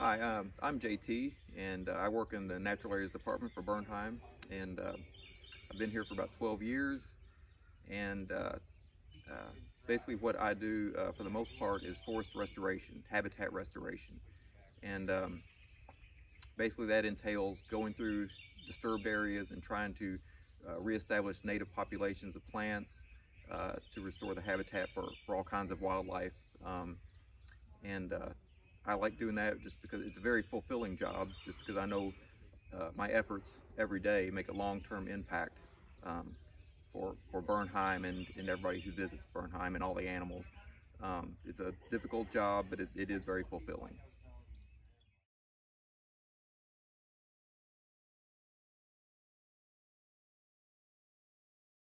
Hi, um, I'm JT, and uh, I work in the Natural Areas Department for Bernheim, and uh, I've been here for about 12 years. And uh, uh, basically, what I do uh, for the most part is forest restoration, habitat restoration, and um, basically that entails going through disturbed areas and trying to uh, reestablish native populations of plants to restore the habitat for, for all kinds of wildlife. Um, and I like doing that just because it's a very fulfilling job, just because I know uh, my efforts every day make a long-term impact um, for, for Bernheim and, and everybody who visits Bernheim and all the animals. Um, it's a difficult job, but it, it is very fulfilling.